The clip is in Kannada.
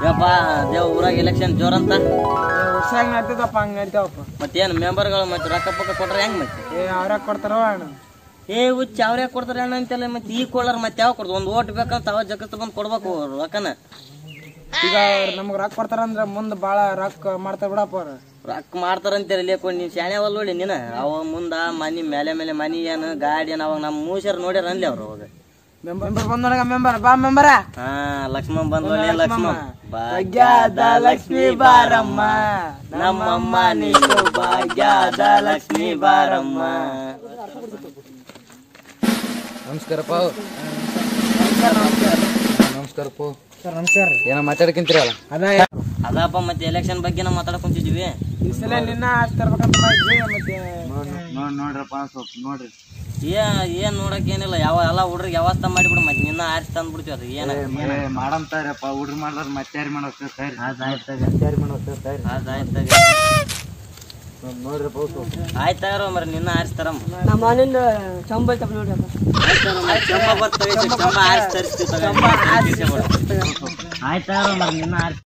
ಹೆಂಗಪ್ಪ ದೇವ್ ಊರಾಗ ಎಲೆಕ್ಷನ್ ಜೋರಂತ? ವರ್ಷ ಹೆಂಗ್ ನಡ್ತದಪ್ಪ ಹಂಗ ನಡಿತಾವಪ್ಪ. ಮತ್ತೇನು ಮೆಂಬರ್ಗಳು ಮತ್ತೆ ರೊಕ್ಕ ಪಕ್ಕ ಕೊಟ್ರೆ ಹೆಂಗ್ ಮತ್ತೆ? ಏ ಅವ್ರ ಕೊಡ್ತಾರೋ ಅಣ್ಣ? ಏ ಹುಚ್ಚ ಅವ್ರೇ ಕೊಡ್ತಾರೆ ಅಣ್ಣ ಅಂತೆಲ್ಲ ಮತ್ತೆ ಈ ಕೊಡ್ಲಾರ ಮತ್ತೆ ಯಾವ ಕೊಡ್ದು? ಒಂದು ಓಟ್ ಬೇಕಂತ ಅವ ಜಗತ್ತು ಬಂದು ಕೊಡ್ಬೇಕು ರೊಕ್ಕನ. ಈಗ ನಮ್ಗೆ ರೊಕ್ಕ ಕೊಡ್ತಾರ ಅಂದ್ರ ಭಾಳ ರೊಕ್ಕ ಮಾಡ್ತಾರ ಬಿಡಪ್ಪ ಅವ್ರ. ರೊಕ್ಕ ಮಾಡ್ತಾರಂತೀರಿ ಲೇಕೊಂಡು ನೀನು ಶಾಣೆ ಅವಲ್ಲ ನೋಡಿ ನೀನು. ಅವ ಮುಂದ ಮನಿ ಮೇಲೆ ಮೇಲೆ ಮನಿ ಏನು ಗಾಡಿ ಏನು ಅವಾಗ ನಮ್ಮ ಮೂಸರ್ ನೋಡ್ಯಾರ ಅನ್ಲಿ ಅವ್ರು ಅವಾಗ. ಮೆಂಬರ್ ಬಂದ ಮೆಂಬರ್ ಬಾ ಮೆಂಬರ. ಹಾ ಲಕ್ಷ್ಮಣ್ ಬಂದ್ ಲಕ್ಷ್ಮಣ್. ಭಾಗ್ಯದ ಲಕ್ಷ್ಮಿ ಬಾರಮ್ಮ. ನಮ್ಮಮ್ಮ ನೀನು ಭಾಗ್ಯದ ಲಕ್ಷ್ಮಿ ಬಾರಮ್ಮ. ನಮಸ್ಕಾರಪ್ಪ. ನಮಸ್ಕಾರಪ್ಪ. ಸರ್ ನಮಸ್ಕಾರ ಏನೋ ಮಾತಾಡ್ಕೊಂತೀರಲ್ಲ? ಅದ ಅದಪ್ಪ ಮತ್ತೆ ಎಲೆಕ್ಷನ್ ಬಗ್ಗೆ ನಾವು ಮಾತಾಡ್ಕೊಂತಿದೀವಿ ಈ ಸಲ ನಿನ್ನ ಮಾಡಿದ್ವಿ ಮತ್ತೆ ನೋಡ್ ನೋಡ್ರಪ್ಪ ಸ್ವಲ್ಪ ನೋಡ್ರಿ. ಏ ಏನ್ ನೋಡಕ್ ಏನಿಲ್ಲ. ಯಾವ ಎಲ್ಲ ಹುಡ್ರಿಗೆ ವ್ಯವಸ್ಥೆ ಮಾಡಿಬಿಡು. ಮತ್ತೆ ನಿನ್ನ ಆರಿಸಿ ತಂದ್ಬಿಡ್ತೀವಿ ಅದು ಏನ. ಮಾಡಂತಾರಪ್ಪ ಹುಡ್ರು ಮಾಡ್ಲಾರ ಮತ್ತೆ ಯಾರು ಮಾಡೋಕೆ ಸರಿ ಯಾರು ಮಾಡೋಕೆ ಸರಿ ಆಯ್ತಾಯ್ತು ನೋಡ್ರಪ್ಪ ಸ್ವಲ್ಪ ಆಯ್ತಾರ ಮರ ನಿನ್ನ ಆರಿಸ್ತಾರಮ್ಮ ನಮ್ಮ ಮನೆಯಿಂದ ಚಂಬಲ್ ತಪ್ಪ ನೋಡ್ರಪ್ಪ ಚಂಬ ಬರ್ತವೆ ಚಂಬ ಆರಿಸಿ ತರಿಸ್ತೀವಿ ಆಯ್ತಾರ ಮರ ನಿನ್ನ ಆರಿಸ್